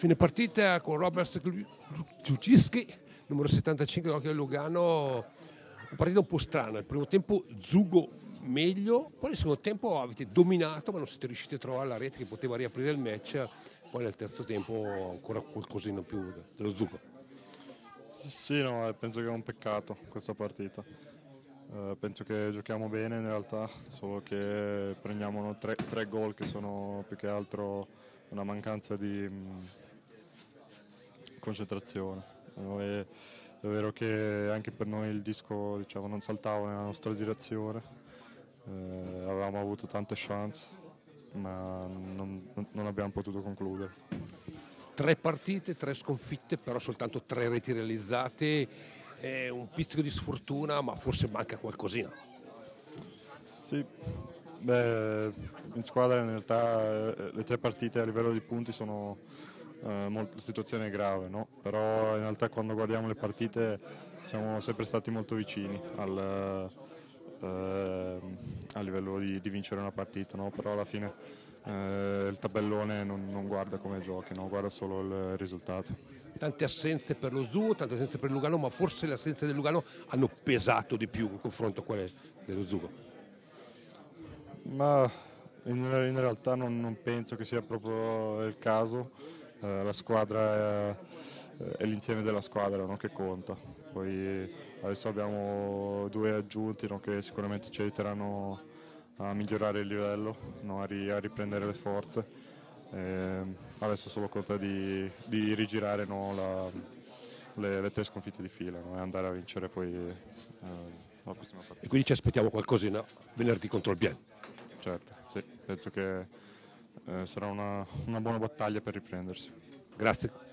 Fine partita con Robert Giucischi, numero 75 dell'Occhio Lugano. Una partita un po' strana. Il primo tempo Zugo meglio, poi nel secondo tempo avete dominato ma non siete riusciti a trovare la rete che poteva riaprire il match. Poi nel terzo tempo ancora qualcosina più dello Zugo. Sì, no, eh, penso che è un peccato questa partita. Uh, penso che giochiamo bene in realtà, solo che prendiamo tre, tre gol che sono più che altro una mancanza di, mh, concentrazione. È, è vero che anche per noi il disco diciamo, non saltava nella nostra direzione, eh, avevamo avuto tante chance, ma non, non abbiamo potuto concludere. Tre partite, tre sconfitte, però soltanto tre reti realizzate, è un pizzico di sfortuna, ma forse manca qualcosina. Sì, beh, in squadra in realtà eh, le tre partite a livello di punti sono eh, molto, situazione grave, no? però in realtà quando guardiamo le partite siamo sempre stati molto vicini al, eh, a livello di, di, vincere una partita, no? però alla fine eh, il tabellone non, non, guarda come giochi, no? guarda solo il risultato. Tante assenze per lo Zuo, tante assenze per Lugano, ma forse le assenze del Lugano hanno pesato di più in confronto a quelle dello Zugo. Ma in, in realtà non, non penso che sia proprio il caso la squadra è, è l'insieme della squadra no? che conta. Poi adesso abbiamo due aggiunti no? che sicuramente ci aiuteranno a migliorare il livello, no? a, ri, a, riprendere le forze. E adesso solo conta di, di rigirare la, le, le, tre sconfitte di fila e andare a vincere poi eh, la prossima partita. E quindi ci aspettiamo qualcosina venerdì contro il Bien? Certo, sì, penso che eh, sarà una, una buona battaglia per riprendersi. Grazie.